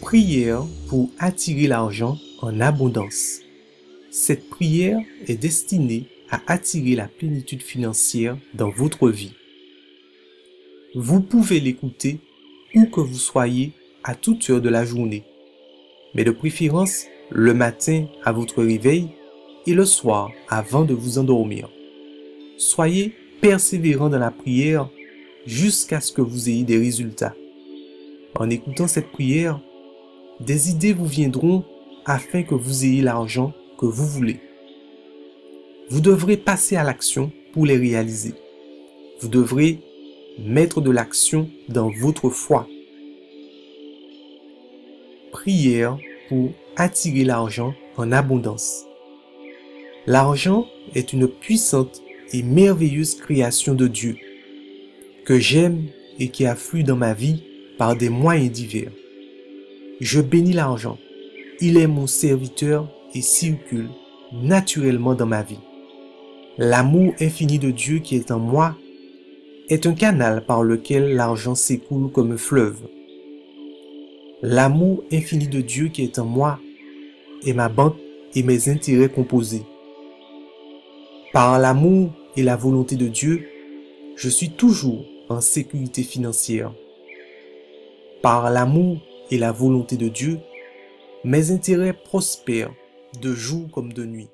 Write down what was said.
Prière pour attirer l'argent en abondance. Cette prière est destinée à attirer la plénitude financière dans votre vie. Vous pouvez l'écouter où que vous soyez à toute heure de la journée, mais de préférence le matin à votre réveil et le soir avant de vous endormir. Soyez persévérant dans la prière jusqu'à ce que vous ayez des résultats. En écoutant cette prière, des idées vous viendront afin que vous ayez l'argent que vous voulez. Vous devrez passer à l'action pour les réaliser. Vous devrez mettre de l'action dans votre foi. Prière pour attirer l'argent en abondance. L'argent est une puissante et merveilleuse création de Dieu que j'aime et qui afflue dans ma vie par des moyens divers. Je bénis l'argent. Il est mon serviteur et circule naturellement dans ma vie. L'amour infini de Dieu qui est en moi est un canal par lequel l'argent s'écoule comme un fleuve. L'amour infini de Dieu qui est en moi est ma banque et mes intérêts composés. Par l'amour et la volonté de Dieu, je suis toujours en sécurité financière. Par l'amour et la volonté de Dieu, mes intérêts prospèrent de jour comme de nuit.